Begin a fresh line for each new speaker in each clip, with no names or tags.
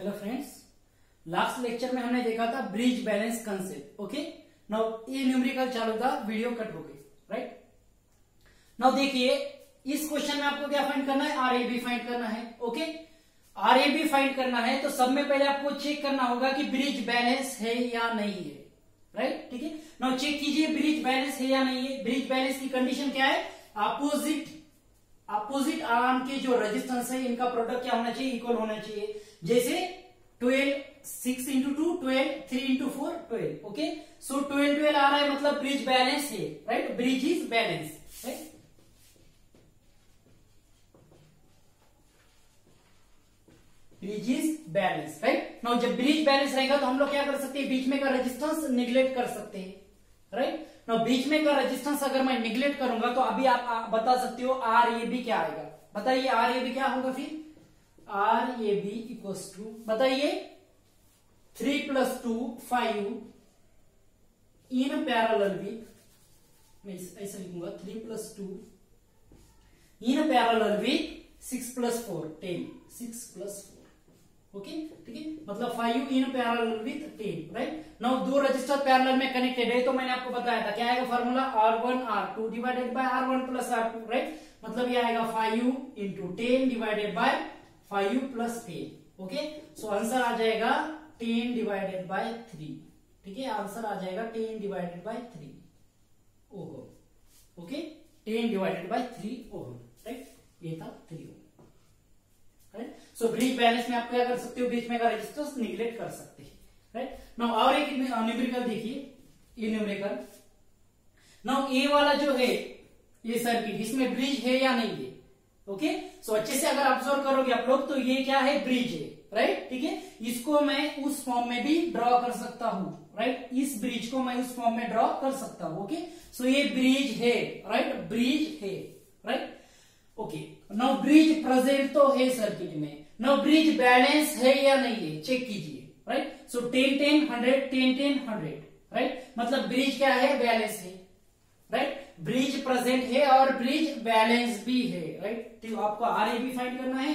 Hello friends last lecture में हमने देखा था bridge balance concept okay now ये न्यूमेरिकल चालू था वीडियो कट हो गई राइट नाउ देखिए, इस क्वेश्चन में आपको क्या फाइंड करना है? आर ए बी फाइंड करना है okay R A B find करना है तो सब में पहले आपको चेक करना होगा कि ब्रिज बैलेंस है या नहीं है राइट ठीक है? नाउ चेक कीजिए ब्रिज बैलेंस है या नहीं है। ब्रिज बैलेंस की कंडीशन क्या है? अपोजिट अपोजिट आर्म के जो रेजिस्टेंस है, इनका प्रोडक्ट क्या होना चाहिए? इक्वल होना चाहिए। जैसे twelve six into two twelve three into four twelve okay so twelve twelve आ रहा है मतलब ब्रिज बैलेंस है right bridge is balance right bridge is balance right now जब ब्रिज बैलेंस रहेगा तो हम लोग क्या कर सकते हैं? बीच में का रेजिस्टेंस निग्लेक्ट कर सकते हैं राइट नाउ बीच में का रेजिस्टेंस अगर मैं निग्लेक्ट करूँगा तो अभी आप, आप बता सकते हो आर ये भी क्या आएगा? बताइए आर ए भी क्या होगा फिर? R A B equals to बताइए three plus two five in parallel with मैं ऐसा लिखूँगा three plus two in parallel with six plus four ten six plus four okay ठीक है? मतलब five in parallel with ten right now दो register parallel में connected है तो मैंने आपको बताया था। क्या आएगा formula R one R two divided by R one plus R two right मतलब ये आएगा five into ten divided by five plus ten okay? So answer आ जाएगा टेन डिवाइडेड बाय थ्री, ठीक है? आंसर आ जाएगा टेन डिवाइडेड बाय थ्री, ओहो, okay? Ten divided by three, ओहो, राइट? ये था थ्री, ओहो, राइट? सो ब्रिज बैलेंस में आप क्या कर सकते हो? ब्रिज में का रेजिस्टेंस निग्लेक्ट कर सकते हैं, राइट? नाउ, और एक न्यूमेरिकल देखिए, ये न्यूमेरिकल नाउ, ए वाला जो है, ये सर्किट इसमें ब्रिज है या नहीं है? ओके? सो अच्छे से अगर ऑब्ज़र्व करोगे आप लोग तो ये क्या है? ब्रिज है राइट ठीक है? इसको मैं उस फॉर्म में भी ड्रॉ कर सकता हूँ राइट इस ब्रिज को मैं उस फॉर्म में ड्रॉ कर सकता हूँ ओके सो ये ब्रिज है राइट ब्रिज है right okay now bridge present तो है सर्किट में. नाउ ब्रिज बैलेंस है या नहीं है? चेक कीजिए right so ten ten hundred ten ten hundred right मतलब ब्रिज क्या है? बैलेंस है राइट ब्रिज प्रेजेंट है और ब्रिज बैलेंस भी है राइट तो आपको आर ए बी फाइंड करना है।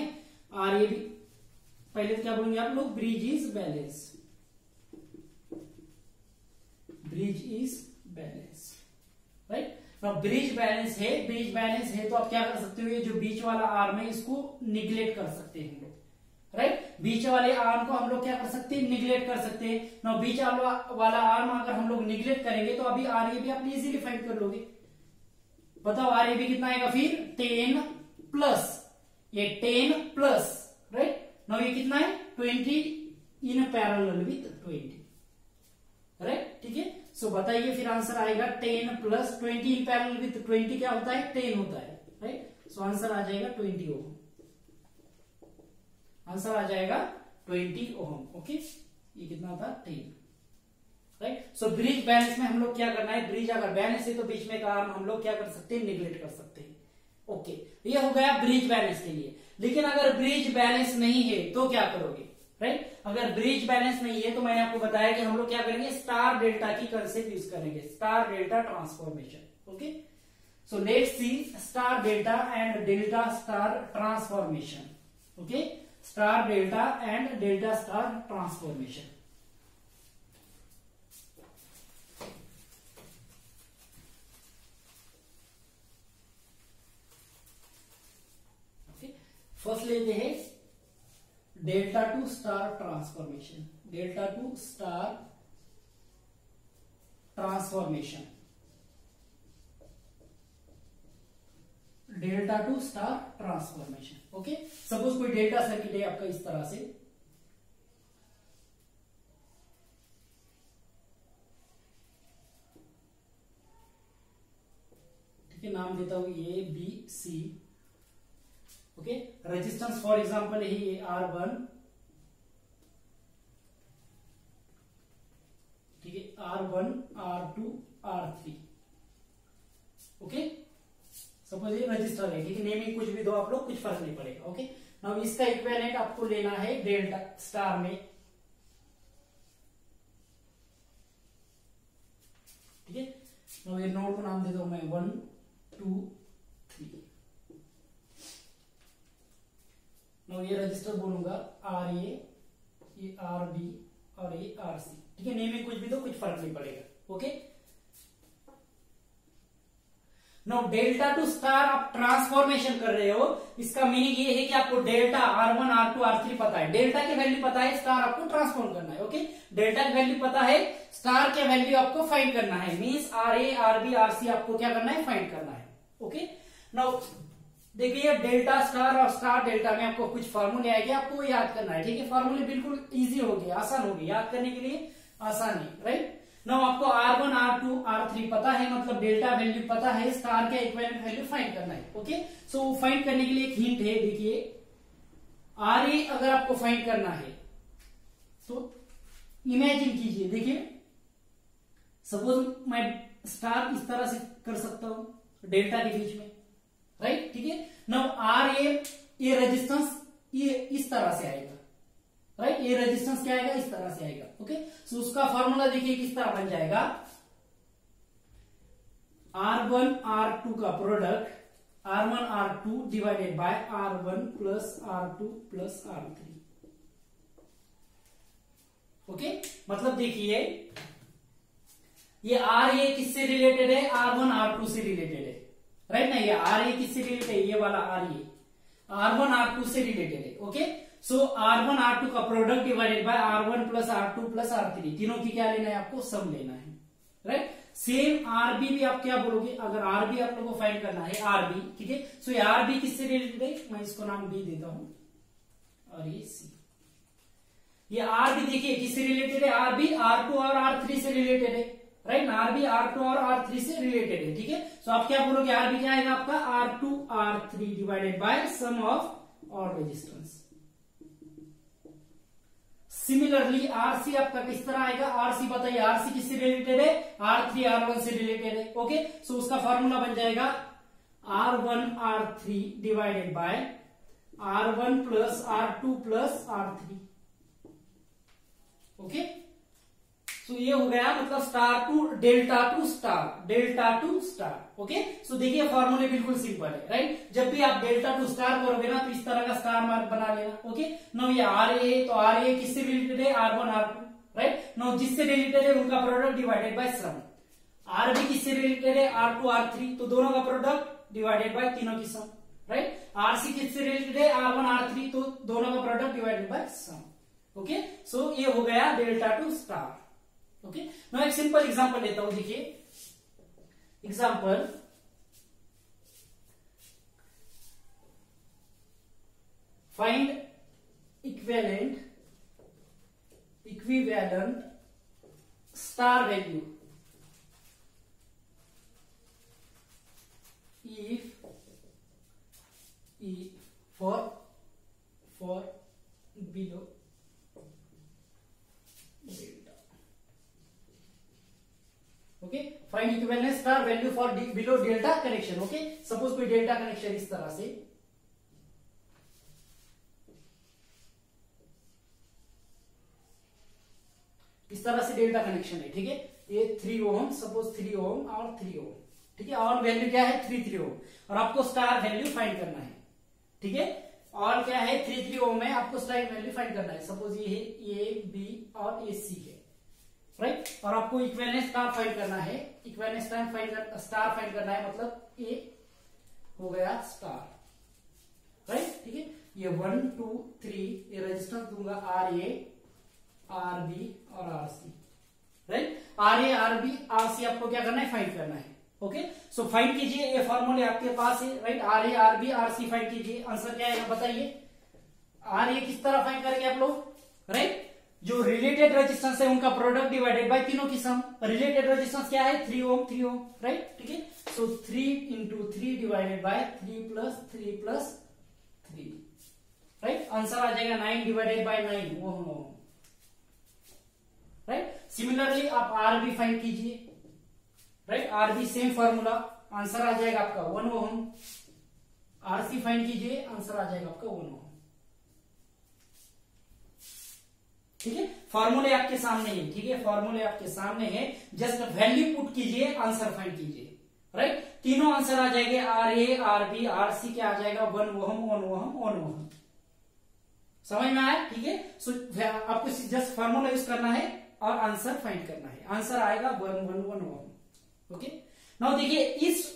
आर ए बी, पहले तो क्या बोलेंगे आप लोग? Bridge is balance. Bridge is balance right bridge balance है, ब्रिज बैलेंस है तो आप क्या कर सकते हो? ये जो बीच वाला आर्म है इसको निग्लेक्ट कर सकते हैं राइट बीच वाले आर्म को हम लोग क्या कर सकते हैं? निग्लेक्ट कर सकते हैं। ना बीच वाला आर्म अगर हम लोग निग्लेक्ट करेंगे तो अभी आर ए भी आप इजीली फाइंड कर लोगे। बताओ आर ए कितना आएगा फिर? टेन प्लस ये टेन प्लस राइट ना ये कितना है? Twenty in parallel with twenty right ठीक है? सो बताइए फिर आंसर आएगा ten plus twenty in parallel with twenty क्या होता है? टेन होता है राइट सो आंसर आ जाएगा ट्वेंटी ओम आंसर आ जाएगा ट्वेंटी ओम ओके ये कितना था? Ten right so bridge balance में हम लोग क्या करना है? ब्रिज अगर बैलेंस है तो बीच में का हम लोग क्या कर सकते हैं? निग्लेक्ट कर सकते हैं। Okay okay. ये हो गया ब्रिज बैलेंस के लिए। लेकिन अगर ब्रिज बैलेंस नहीं है तो क्या करोगे? राइट अगर ब्रिज बैलेंस नहीं है तो मैंने आपको बताया कि हम लोग क्या करेंगे? स्टार डेल्टा की कंसेप्ट यूज़ करेंगे। Star delta transformation okay so let see star delta and delta star transformation okay star delta and delta star transformation first लेते हैं delta to star transformation, delta to star transformation. Delta to star transformation, okay? Suppose कोई delta circuit है आपका इस तरह से। ठीक है, नाम देता हूँ A, B, C. Okay resistance for example है वन ठीक है? R one R two R three okay suppose ये रजिस्टर है है? नेमिंग कुछ भी दो आप लोग, कुछ फ़र्क नहीं पड़ेगा ओके नाउ इसका इक्वेलेंट आपको लेना है डेल्टा स्टार में। ठीक है? नाउ ये नोड को नाम दे दो मैं वन टू थ्री नो ये रजिस्टर बोलूँगा आर ए ये आर बी और ये आर सी ठीक है नेम में कुछ भी तो कुछ फ़र्क नहीं पड़ेगा okay no delta to star आप ट्रांसफॉर्मेशन कर रहे हो, इसका मीनिंग ये है कि आपको delta R one R two R three पता है। डेल्टा की वैल्यू पता है स्टार आपको ट्रांसफॉर्म करना है ओके डेल्टा की वैल्यू पता है स्टार के वैल्यू आपको फाइंड करना है। Means R A R B R C आपको क्या करना है? फाइंड करना है ओके नाउ देखिए डेल्टा स्टार और स्टार डेल्टा में आपको कुछ फॉर्मूले आएँगे, आपको याद करना है, ठीक है? फॉर्मूले बिल्कुल इजी हो गए आसान हो गए याद करने के लिए आसान है राइट नाउ आपको R one R two R three पता है मतलब डेल्टा वैल्यू पता है स्टार का इक्वेलेंट वैल्यू फाइंड करना है ओके सो फाइंड करने के लिए एक हिंट है, देखिए। आर ए अगर आपको फाइंड करना है तो इमेजिन कीजिए, देखिए। सपोज़ मैं स्टार इस तरह से कर सकता हूँ, डेल्टा के बीच में। राइट ठीक है? नाउ आर ए ये रेजिस्टेंस ये इस तरह से आएगा। राइट ये रेजिस्टेंस क्या आएगा? इस तरह से आएगा। ओके सो उसका फॉर्मूला देखिए किस तरह बन जाएगा। आर वन आर टू का product R one R two divided by R one plus R two plus R three okay मतलब देखिए, ये आर ए किससे रिलेटेड है? आर वन आर टू से रिलेटेड है। राइट ना ये आर ए किससे रिलेटेड है? ये वाला R A R one R two से रिलेटेड है okay so R one R two का product divided by R one plus R two plus R three तीनों की क्या लेना है आपको? सम लेना है राइट सेम आरबी भी आप क्या बोलोगे? अगर आरबी आप लोगों को फाइंड करना है आरबी ठीक है? सो ये आरबी किससे रिलेटेड है? मैं इसको नाम बी देता हूँ। और ये सी ये आरबी देखिए, किससे रिलेटेड है? आरबी आर टू और आर थ्री से रिलेटेड है। Right? R B R two और आर थ्री से रिलेटेड है, ठीक है? सो आप क्या बोलोगे? आरबी क्या आएगा आपका? R two R three divided by sum of और रेजिस्टेंस सिमिलरली आरसी आपका किस तरह आएगा? आरसी बताइए आरसी किससे रिलेटेड है? आर थ्री आर वन से रिलेटेड है ओके सो so, उसका फॉर्मूला बन जाएगा R one R three divided by R one plus R two plus R three okay so ये हो गया मतलब star to delta to star delta to star okay so देखिए फॉर्मूले बिल्कुल सिंपल है राइट जब भी आप डेल्टा टू स्टार करोगे ना तो इस तरह का स्टार मार्क बना लेना ओके नो ये आर ए तो आर ए किससे रिलेटेड है? R one R two right no जिससे रिलेटेड है, उनका product divided by sum R B किससे रिलेटेड है? आर टू आर थ्री तो दोनों का प्रोडक्ट डिवाइडेड बाय तीनों की सम राइट आर सी किससे रिलेटेड है? आर वन आर थ्री तो दोनों का product divided by sum okay so ये हो गया डेल्टा टू स्टार ओके? मैं एक सिंपल एग्जांपल लेता हूँ, देखिए। Example find equivalent equivalent star value if e for for below delta okay find equivalence star value for below delta connection okay suppose कोई delta connection इस तरह से। इस तरह से डेल्टा कनेक्शन है, ठीक है? ये three ohm suppose three ohm और थ्री ओम ठीक है? और वैल्यू क्या है? थ्री थ्री ओम और आपको स्टार वैल्यू फाइंड करना है, ठीक है? और क्या है? थ्री थ्री ओम है, आपको स्टार वैल्यू फाइंड करना है। सपोज़ ये है ए बी और ए सी है। राइट और आपको इक्वेलेंस स्टार फाइंड करना है? Equivalence time find star find करना है मतलब ए हो गया स्टार राइट ठीक है? ये वन टू थ्री ये रेजिस्टेंस दूँगा आर ए आर बी और R C right R A R B R C आपको क्या करना है? फाइंड करना है. ओके सो फाइंड कीजिए, ये फॉर्मूले आपके पास है right R A R B R C find कीजिए. आंसर क्या है? बताइए. आर ए किस तरह फाइंड करेंगे आप लोग? राइट जो रिलेटेड रेजिस्टेंस है, उनका प्रोडक्ट डिवाइडेड बाय तीनों की सम रिलेटेड रेजिस्टेंस क्या है? Three ohm three ohm right ठीक है? So three into three divided by three plus three plus three right answer आ जाएगा nine divided by nine ohm ohm right similarly आप R B find कीजिए। Right R B same formula answer आ जाएगा आपका one ohm R C find कीजिए answer आ जाएगा आपका one ओम ठीक है? फॉर्मूले आपके सामने है, ठीक है? फॉर्मूले आपके सामने है। जस्ट वैल्यू पुट कीजिए आंसर फाइंड कीजिए। राइट तीनों आंसर आ जाएँगे R A R B R C क्या आ जाएगा? One ohm one ohm one ohm समझ में आया? ठीक है? सो आपको जस्ट फॉर्मूला यूज़ करना है और आंसर फाइंड करना है। आंसर आएगा one one one one okay now देखिए, इस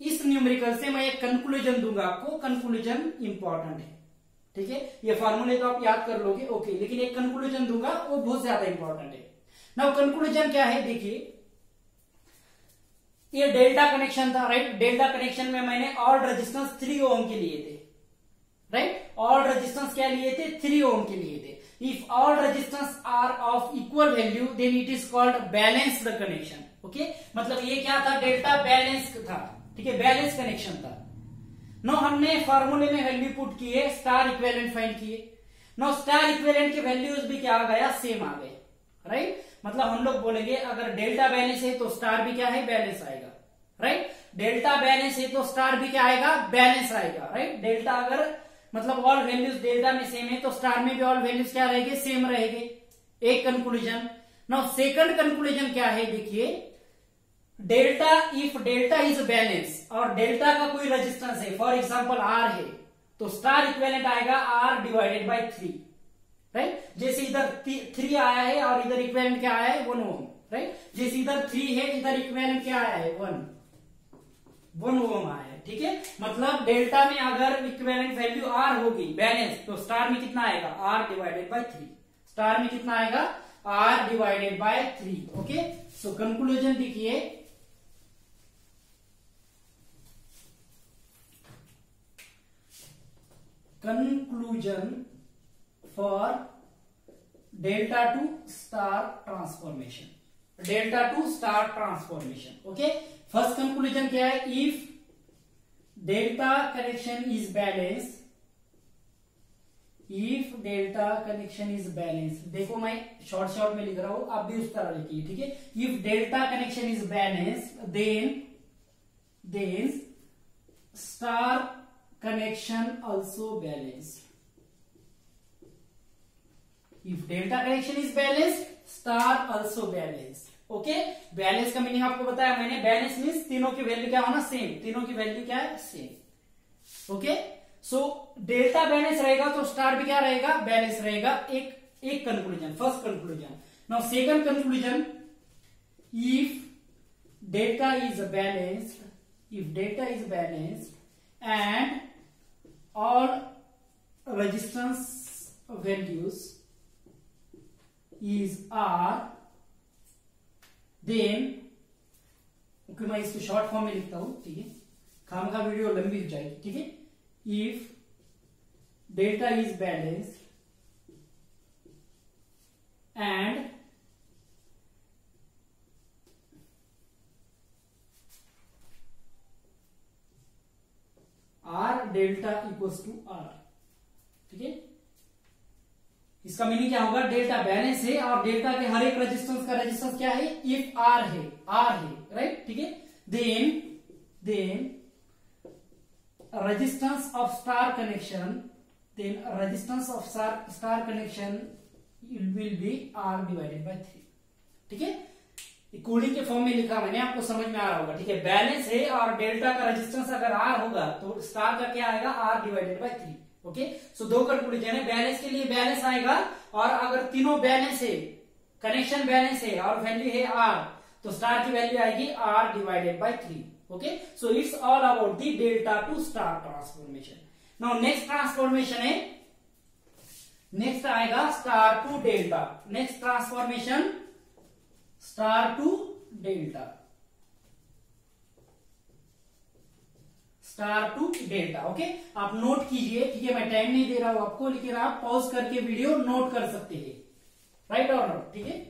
इस न्यूमेरिकल से मैं एक कंक्लूजन दूँगा आपको। कंक्लूजन इंपॉर्टेंट है। ठीक है? ये फॉर्मूले तो आप याद कर लोगे ओके लेकिन एक कंक्लूजन दूँगा, वो बहुत ज़्यादा इंपॉर्टेंट है। नाउ कंक्लूजन क्या है? देखिए। ये डेल्टा कनेक्शन था राइट डेल्टा कनेक्शन में मैंने ऑल रेजिस्टेंस थ्री ओम के लिए थे। राइट ऑल रेजिस्टेंस क्या लिए थे? थ्री ओम के लिए थे। If all resistance are of equal value then it is called balanced connection okay मतलब ये क्या था? डेल्टा बैलेंस था। ठीक है? बैलेंस कनेक्शन था। नो हमने फॉर्मूले में वैल्यू पुट किए स्टार इक्वेलेंट फाइंड किए. नो स्टार इक्वेलेंट के वैल्यूज़ भी क्या आ गया? सेम आ गए. राइट मतलब हम लोग बोलेंगे, अगर डेल्टा बैलेंस है तो स्टार भी क्या है? बैलेंस आएगा. राइट डेल्टा बैलेंस है तो स्टार भी क्या आएगा? बैलेंस आएगा. राइट डेल्टा अगर मतलब ऑल वैल्यूज़ डेल्टा में सेम है तो स्टार में भी ऑल वैल्यूज़ क्या रहेंगे? सेम रहेंगे. एक कंक्लूजन नाउ सेकंड कंक्लूजन क्या है? देखिए delta if delta is balance और डेल्टा का कोई रेजिस्टेंस है फॉर एग्जांपल आर है तो स्टार इक्वेलेंट आएगा R divided by three right जैसे इधर थ्री आया है और इधर इक्वेलेंट क्या आया है? वन ओम राइट जैसे इधर थ्री है, इधर इक्वेलेंट क्या आया है? वन वन ओम आया है, ठीक है? मतलब डेल्टा में अगर इक्वेलेंट वैल्यू आर होगी बैलेंस तो स्टार में कितना आएगा? R divided by three star में कितना आएगा? R divided by three okay so conclusion देखिए conclusion for delta to star transformation delta to star transformation okay first conclusion क्या है if delta connection is balanced if delta connection is balanced देखो मैं short short में लिख रहा हूँ आप भी उस तरह लिखिए ठीक है if delta connection is balanced then then star connection also balanced. If delta connection is balanced, star also balanced. Okay balance का मीनिंग आपको बताया मैंने। बैलेंस मीन्स तीनों की वैल्यू क्या होना सेम तीनों की वैल्यू क्या है? Same okay so delta balance रहेगा तो स्टार भी क्या रहेगा? बैलेंस रहेगा। एक एक conclusion first conclusion now second conclusion if data is balanced if data is balanced and all resistance values is R then okay मैं इसको शॉर्ट फॉर्म में लिखता हूँ, ठीक है? खाम का वीडियो लंबी हो जाएगी, ठीक है? If delta is balanced and R delta equals to R ठीक है? इसका मीनिंग क्या होगा? डेल्टा बैलेंस है। और डेल्टा के हर एक रेजिस्टेंस का रेजिस्टेंस क्या है? इफ़ आर है। आर है। राइट ठीक है? Then then resistance of star connection then resistance of star connection will be R divided by three ठीक है? कोडिंग के फॉर्म में लिखा मैंने, आपको समझ में आ रहा होगा, ठीक है? बैलेंस है और डेल्टा का रेजिस्टेंस अगर आर होगा तो स्टार का क्या आएगा? R divided by three okay so दो कंक्लूजन है बैलेंस के लिए बैलेंस आएगा, और अगर तीनों बैलेंस है कनेक्शन बैलेंस है और वैल्यू है आर तो स्टार की वैल्यू आएगी R divided by three okay so it's all about the delta to star transformation now next transformation है नेक्स्ट आएगा star to delta next transformation star to delta. Star to delta, okay? आप note कीजिए, ठीक है? मैं time नहीं दे रहा हूँ आपको, लेकिन आप पॉज करके वीडियो नोट कर सकते हैं। राइट और नोट ठीक है?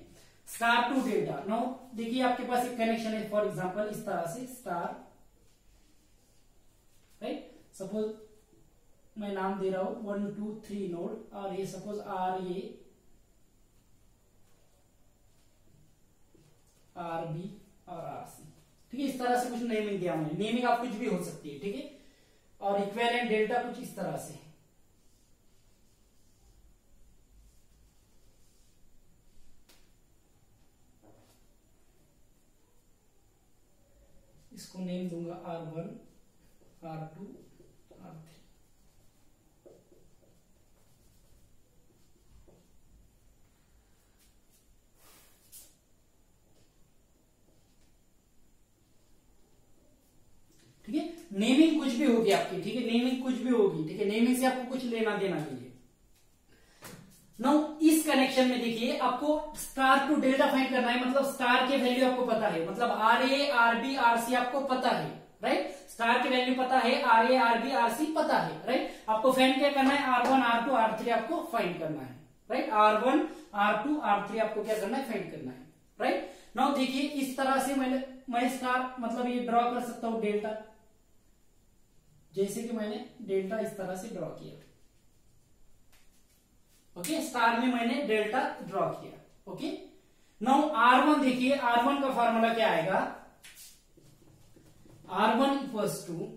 Star to delta. नो देखिए, आपके पास एक कनेक्शन है फॉर एग्जांपल इस तरह से स्टार राइट सपोज़ मैं नाम दे रहा हूँ वन टू थ्री नोड और ये सपोज़ आर ये आर बी और आर सी ठीक है, इस तरह से कुछ नेमिंग दिया मैंने नेमिंग आप कुछ भी हो सकती है, ठीक है? और इक्वेलेंट डेल्टा कुछ इस तरह से। इसको नेम दूँगा R one R two R three naming कुछ भी होगी आपकी, ठीक है? नेमिंग कुछ भी होगी, ठीक है? नेमिंग से आपको कुछ लेना देना नहीं है नाउ इस कनेक्शन में देखिए, आपको स्टार टू डेल्टा फाइंड करना है मतलब स्टार के वैल्यू आपको पता है। मतलब R A R B R C आपको पता है राइट स्टार के वैल्यू पता है R A R B R C पता है राइट आपको फाइंड क्या करना है? R one R two R three आपको फाइंड करना है right R one R two R three आपको क्या करना है? फाइंड करना है राइट नाउ देखिए, इस तरह से मैं मैं स्टार मतलब ये ड्रॉ कर सकता हूँ डेल्टा जैसे कि मैंने डेल्टा इस तरह से ड्रॉ किया। ओके, स्टार में मैंने डेल्टा ड्रॉ किया। ओके, नाउ आर वन देखिए आर वन का फॉर्मूला क्या आएगा? R one equals to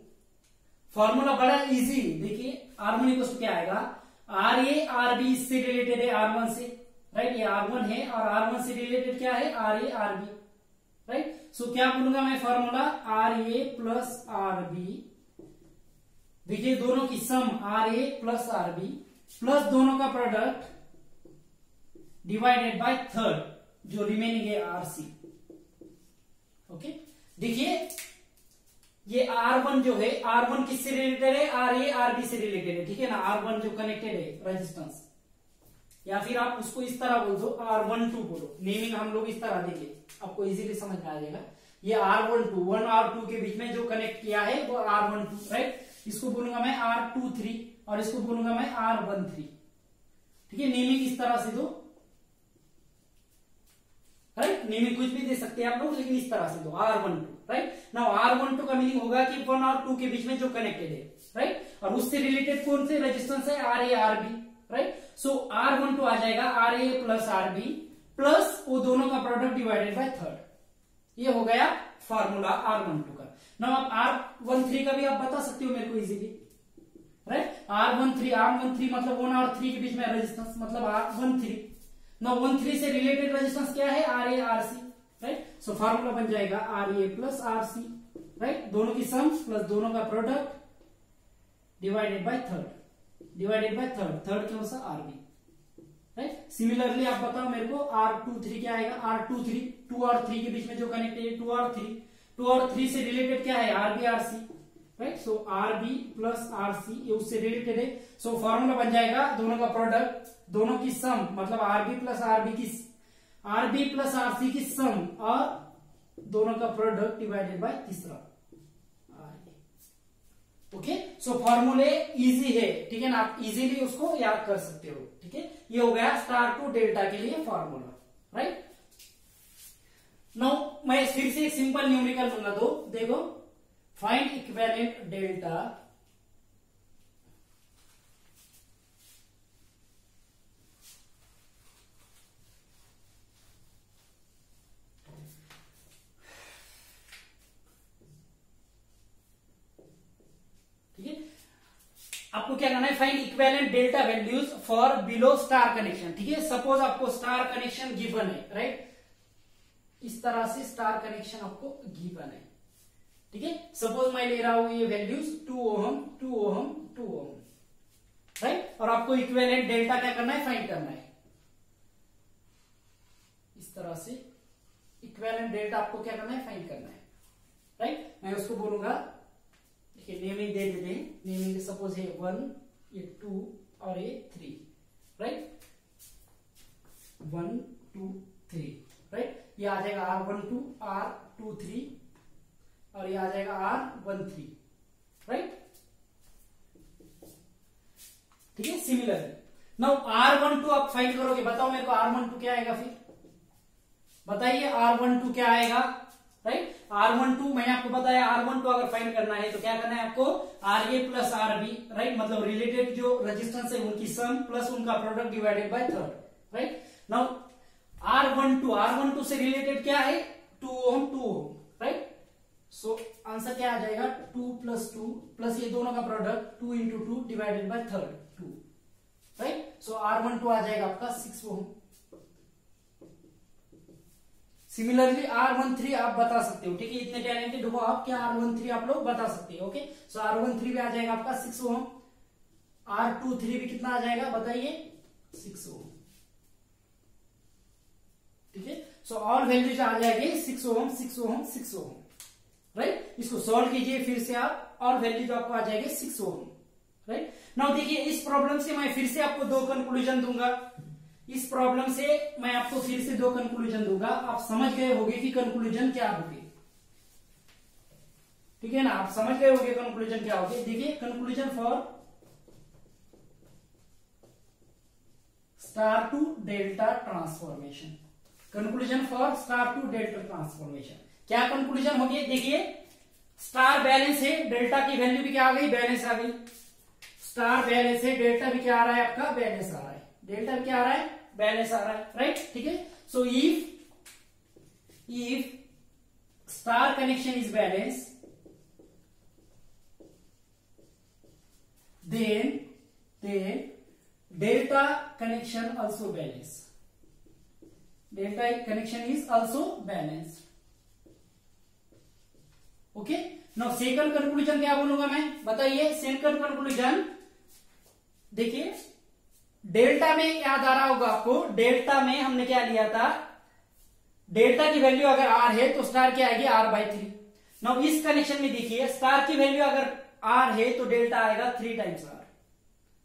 formula बड़ा इजी देखिए आर वन इक्वल्स टू क्या आएगा? आर ए आर बी इससे रिलेटेड है आर वन से राइट ये आर वन है और आर वन से रिलेटेड क्या है? R A R B right so क्या बोलूँगा मैं formula R A plus R B देखिए, दोनों की sum R A plus R B plus दोनों का प्रोडक्ट डिवाइडेड बाय थर्ड जो रिमेनिंग है आर सी ओके देखिए, ये आर वन जो है आर वन किससे रिलेटेड है? आर ए आर बी से रिलेटेड है, ठीक है ना? आर वन जो कनेक्टेड है रेजिस्टेंस या फिर आप उसको इस तरह बोल दो आर वन टू बोलो। नेमिंग हम लोग इस तरह देंगे। आपको इजीली समझ में आ जाएगा। ये आर वन टू वन और टू के बीच में जो कनेक्ट किया है, वो आर वन टू राइट इसको बोलूँगा मैं आर टू थ्री और इसको बोलूँगा मैं आर वन थ्री ठीक है नेमिंग इस तरह से दो। राइट नेमिंग कुछ भी दे सकते हैं आप लोग, लेकिन इस तरह से दो आर वन टू राइट ना आर वन टू का मीनिंग होगा कि वन और टू के बीच में जो कनेक्टेड है राइट और उससे रिलेटेड कौन से? रेजिस्टेंस है R A R B right so R one two आ जाएगा R A plus R B plus वो दोनों का प्रोडक्ट डिवाइडेड बाय थर्ड ये हो गया फॉर्मूला आर वन टू ना आप आर वन थ्री का भी आप बता सकते हो मेरे को easily right R one three R one three मतलब वन और थ्री के बीच में रेजिस्टेंस मतलब आर वन थ्री ना वन थ्री से रिलेटेड रेजिस्टेंस क्या है? R A R C right so formula बन जाएगा R A plus R C right दोनों की सम प्लस दोनों का product divided by third divided by third third क्या होता आर बी राइट सिमिलरली आप बताओ मेरे को आर टू थ्री क्या आएगा? आर टू थ्री टू और थ्री के बीच में जो कनेक्टेड है टू और थ्री टू और थ्री से रिलेटेड क्या है? R B R C right so R B plus R C ये उससे रिलेटेड है। सो so, फॉर्मूला बन जाएगा दोनों का प्रोडक्ट दोनों की सम मतलब R B plus R B की R B plus R C की सम और दोनों का प्रोडक्ट डिवाइडेड बाय तीसरा ओके सो फॉर्मूले इजी है ठीक है ना? आप इजीली उसको याद कर सकते हो ठीक है? ये हो गया स्टार टू डेल्टा के लिए फॉर्मूला राइट नाउ मैं फिर से एक सिंपल न्यूमेरिकल दूँगा दो। देखो। फाइंड इक्वेलेंट डेल्टा ठीक है? आपको क्या करना है? Find equivalent delta values for below star connection ठीक है? सपोज़ आपको स्टार कनेक्शन गिवन है राइट इस तरह से स्टार कनेक्शन आपको गिवन है। ठीक है? सपोज़ मैं ले रहा हूँ ये values two ohm two ohm two ohm right और आपको इक्वेलेंट डेल्टा क्या करना है? फाइंड करना है। इस तरह से इक्वेलेंट डेल्टा आपको क्या करना है? फाइंड करना है। राइट मैं उसको बोलूँगा, देखिए नेमिंग दे देते हैं। नेमिंग सपोज़ है वन ये टू और ये three right one two three right? ये आ जाएगा R one two R two three और ये आ जाएगा आर वन थ्री राइट? ठीक है similar now R one two आप फाइंड करोगे, बताओ मेरे को आर वन टू क्या आएगा फिर? बताइए आर वन टू क्या आएगा, राइट? आर वन टू मैंने आपको बताया आर वन टू अगर फाइंड करना है तो क्या करना है आपको? R A plus R B right? मतलब रिलेटेड जो रेजिस्टेंस है, उनकी सम प्लस उनका product divided by third right? Now R one two R one two से रिलेटेड क्या है? Two ohm two ohm right so answer क्या आ जाएगा? टू प्लस टू प्लस ये दोनों का product two into two divided by third two right so R one two आ जाएगा आपका six ohm similarly R one three आप बता सकते हो, ठीक है? इतने टैलेंटेड हो आप क्या आर वन थ्री आप लोग बता सकते हो okay so R one three भी आ जाएगा आपका six ohm R two three भी कितना आ जाएगा? बताइए सिक्स ओम ठीक है? सो ऑल वैल्यूज़ आ जाएँगे six ohm six ohm six ohm right इसको सॉल्व कीजिए फिर से आप और वैल्यू जो आपको आ जाएगी सिक्स ओम राइट नाउ देखिए, इस प्रॉब्लम से मैं फिर से आपको दो कंक्लूजन दूँगा। इस प्रॉब्लम से मैं आपको फिर से दो कंक्लूजन दूँगा। आप समझ गए होंगे कि कंक्लूजन क्या होगी। ठीक है ना? आप समझ गए होंगे कंक्लूजन क्या होगी। देखिए conclusion for star to delta transformation conclusion for star to delta transformation क्या कंक्लूजन होगी? देखिए स्टार बैलेंस है डेल्टा की वैल्यू भी क्या आ गई? बैलेंस आ गई। स्टार बैलेंस है डेल्टा भी क्या आ रहा है आपका? बैलेंस आ रहा है। डेल्टा क्या आ रहा है? बैलेंस आ रहा है राइट ठीक है? So if if star connection is balance then then delta connection also balance. Delta connection is also balanced. Okay now second conclusion क्या बोलूँगा मैं? बताइए सेकंड कंक्लूजन देखिए, डेल्टा में याद आ रहा होगा आपको। डेल्टा में हमने क्या लिया था? डेल्टा की वैल्यू अगर आर है तो स्टार क्या आएगी? आर बाई थ्री नाउ इस कनेक्शन में देखिए स्टार की वैल्यू अगर आर है तो डेल्टा आएगा थ्री टाइम्स आर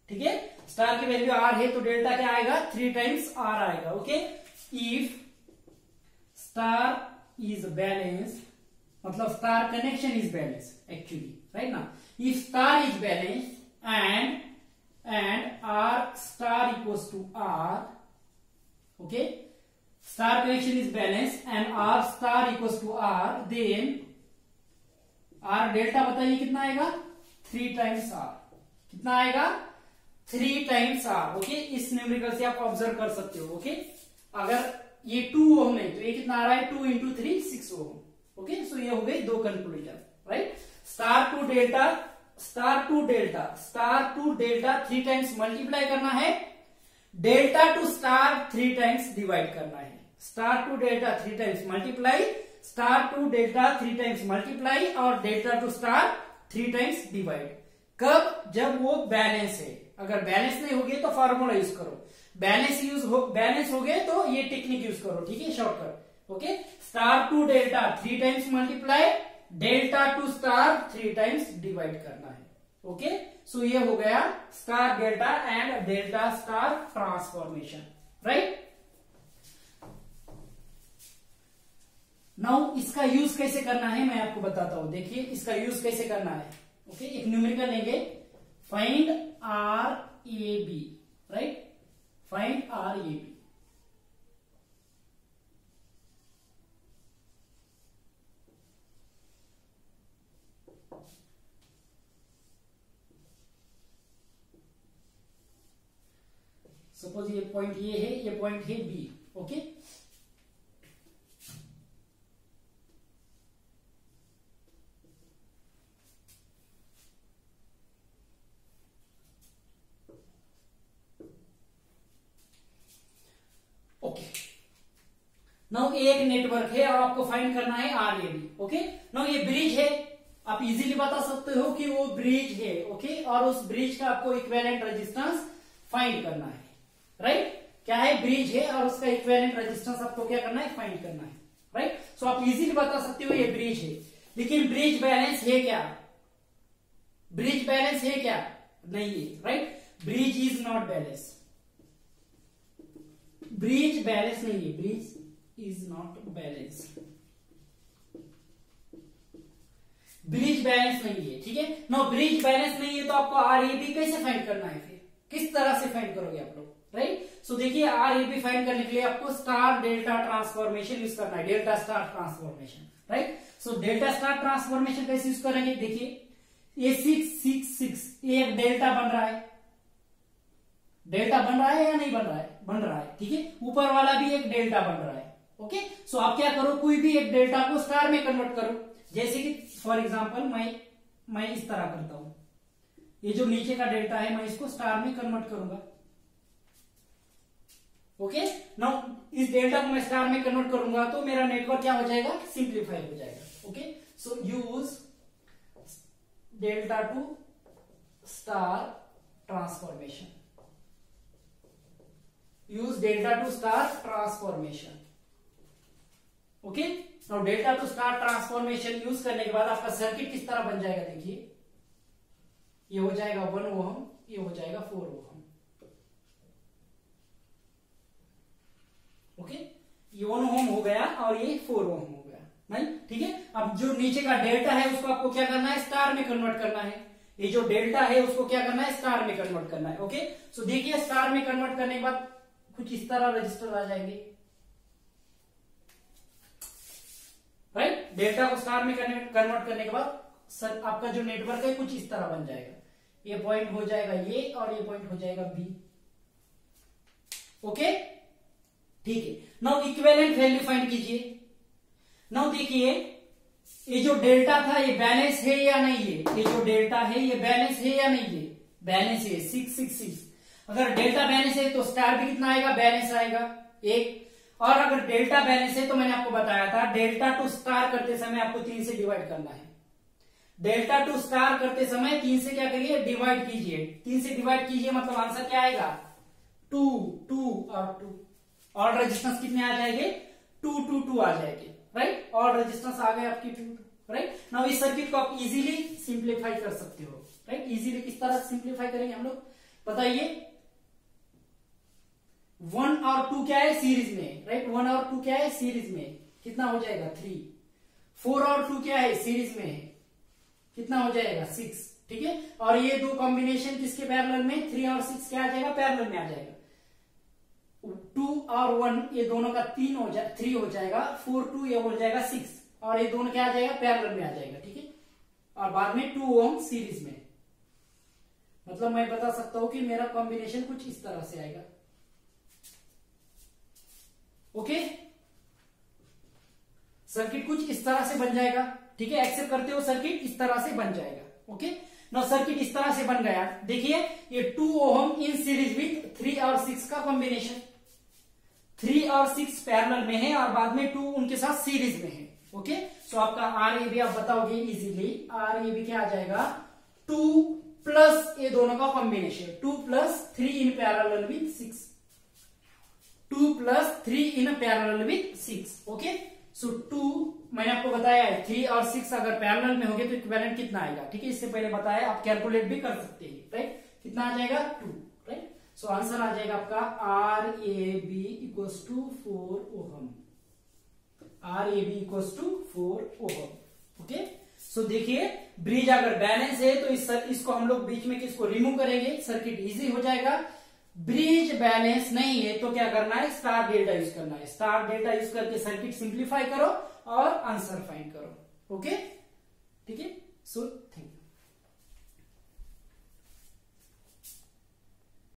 ठीक है? स्टार की वैल्यू आर है तो डेल्टा क्या आएगा? थ्री टाइम्स आर आएगा okay if star is balance मतलब star connection is balance actually right ना if star is balance and and R star equals to R okay star connection is balance and R star equals to R then R delta बताइए कितना आएगा? Three times R कितना आएगा? Three times R okay इस numerical से आप observe कर सकते हो ओके अगर ये टू ओम है तो ये कितना आ रहा है? Two into three six ohm. Okay so ये हो गई दो conclusion right star to delta star to delta star to delta three times multiply करना है। Delta to star three times divide करना है। Star to delta three times multiply star to delta three times multiply और delta to star three times divide कब? जब वो balance है। अगर बैलेंस नहीं होगी तो फॉर्मूला यूज़ करो। बैलेंस यूज़ हो, बैलेंस हो गए तो ये टेक्निक यूज़ करो, ठीक है? Shortcut okay? Star to delta three times multiply, delta to star three times divide करना है, ओके? सो ये हो गया star delta and delta star transformation right now इसका यूज़ कैसे करना है मैं आपको बताता हूँ। देखिए, इसका यूज़ कैसे करना है, ओके? okay? एक न्यूमेरिकल लेंगे। Find R A B right find R A B suppose ये पॉइंट ये है, ये पॉइंट है बी ओके ओके नाउ एक नेटवर्क है और आपको फाइंड करना है R A B okay now ये ब्रिज है, आप इजीली बता सकते हो कि वो ब्रिज है ओके और उस ब्रिज का आपको इक्वेलेंट रेजिस्टेंस फाइंड करना है। राइट क्या है? ब्रिज है और उसका इक्वेलेंट रेजिस्टेंस आपको क्या करना है? फाइंड करना है. राइट सो आप इजीली बता सकते हो ये ब्रिज है. लेकिन ब्रिज बैलेंस है क्या? ब्रिज बैलेंस है क्या? नहीं है. Right bridge is not balance bridge balance नहीं है. Bridge is not balance bridge balance नहीं है. ठीक है? नो ब्रिज बैलेंस नहीं है तो आपको आर ए बी कैसे फाइंड करना है फिर? किस तरह से फाइंड करोगे आप लोग? राइट? सो देखिए आर ए बी फाइंड करने के लिए आपको स्टार डेल्टा ट्रांसफॉर्मेशन यूज़ करना है delta star transformation right so delta star transformation कैसे यूज़ करेंगे? देखिए ए सिक्स सिक्स सिक्स एक डेल्टा बन रहा है। डेल्टा बन रहा है या नहीं बन रहा है? बन रहा है, ठीक है? ऊपर वाला भी एक डेल्टा बन रहा है ओके सो आप क्या करो, कोई भी एक डेल्टा को स्टार में कन्वर्ट करो। जैसे कि फॉर एग्ज़ाम्पल मैं मैं इस तरह करता हूँ। ये जो नीचे का डेल्टा है, मैं इसको स्टार में कन्वर्ट करूँगा। ओके नाउ इस डेल्टा को मैं स्टार में कन्वर्ट करूँगा तो मेरा नेटवर्क क्या हो जाएगा? सिंप्लीफाई हो जाएगा. Okay so use delta to star transformation. Use delta to star transformation. Okay now delta to star transformation use करने के बाद आपका सर्किट किस तरह बन जाएगा? देखिए. ये हो जाएगा वन ओहम, ये हो जाएगा फोर ओहम. ओके ये वन ओहम हो गया और ये फोर ओहम हो गया। नहीं ठीक है? अब जो नीचे का डेल्टा है, उसको आपको क्या करना है? स्टार में कन्वर्ट करना है। ये जो डेल्टा है, उसको क्या करना है? स्टार में कन्वर्ट करना है। ओके सो देखिए स्टार में कन्वर्ट करने के बाद कुछ इस तरह रजिस्टर आ जाएँगे। राइट डेल्टा को स्टार में कन्वर्ट करने के बाद सर आपका जो नेटवर्क है, कुछ इस तरह बन जाएगा। ये पॉइंट हो जाएगा ये और ये पॉइंट हो जाएगा बी ओके ठीक है। नाउ इक्वेलेंट वैल्यू फाइंड कीजिए। नाउ देखिए, ये जो डेल्टा था, ये बैलेंस है या नहीं है? ये जो डेल्टा है, ये बैलेंस है या नहीं है? बैलेंस है सिक्स सिक्स सिक्स अगर डेल्टा बैलेंस है तो स्टार भी कितना आएगा? बैलेंस आएगा, एक। और अगर डेल्टा बैलेंस है तो मैंने आपको बताया था डेल्टा टू स्टार करते समय आपको तीन से डिवाइड करना है। डेल्टा टू स्टार करते समय तीन से क्या करिए? डिवाइड कीजिए। तीन से डिवाइड कीजिए मतलब आंसर क्या आएगा? टू टू और टू और रेजिस्टेंस कितने आ जाएँगे? टू टू टू आ जाएँगे राइट और रेजिस्टेंस आ गए आपकी राइट नाउ इस सर्किट को आप इजीली सिंप्लीफाई कर सकते हो राइट इजीली किस तरह सिंप्लीफाई करेंगे हम लोग? बताइए। वन और टू क्या है सीरीज़ में राइट वन और टू क्या है सीरीज़ में? कितना हो जाएगा? थ्री फोर और टू क्या है सीरीज़ में? है कितना हो जाएगा? सिक्स ठीक है? और ये दो कॉम्बिनेशन किसके पैरेलल में? थ्री और सिक्स क्या आ जाएगा? पैरेलल में आ जाएगा। टू और वन, ये दोनों का तीन हो जाए थ्री हो जाएगा फोर टू ये हो जाएगा सिक्स और ये दोनों क्या आ जाएगा? पैरल में आ जाएगा, ठीक है? और बाद में टू ओम सीरीज़ में। मतलब मैं बता सकता हूँ कि मेरा कॉम्बिनेशन कुछ इस तरह से आएगा। ओके सर्किट कुछ इस तरह से बन जाएगा, ठीक है? एक्सेप्ट करते हो सर्किट इस तरह से बन जाएगा। ओके ना सर्किट इस तरह से बन गया। देखिए, ये two ohm in series with three और सिक्स का कॉम्बिनेशन थ्री और सिक्स पैरल में है और बाद में टू उनके साथ सीरीज़ में है, ओके? सो आपका आर ए भी आप बताओगे इजीली आर ए भी क्या आ जाएगा? टू प्लस ये दोनों का combination two plus three in parallel with six two plus three in parallel with six okay? So to मैंने आपको बताया है थ्री और सिक्स अगर पैरल में होगे तो इक्वेलेंट कितना आएगा? ठीक है, इससे पहले बताया, आप कैलकुलेट भी कर सकते हैं राइट कितना आ जाएगा? टू सो आंसर आ जाएगा आपका R A B equals to four ohm R A B equals to four ohm okay so देखिए ब्रिज अगर बैलेंस है तो इस सर, इसको हम लोग बीच में किसको रिमूव करेंगे? सर्किट इजी हो जाएगा. ब्रिज बैलेंस नहीं है तो क्या करना है? स्टार डेल्टा यूज़ करना है. स्टार डेल्टा यूज़ करके सर्किट सिंप्लीफाई करो और आंसर फाइंड करो. ओके ठीक है? So thank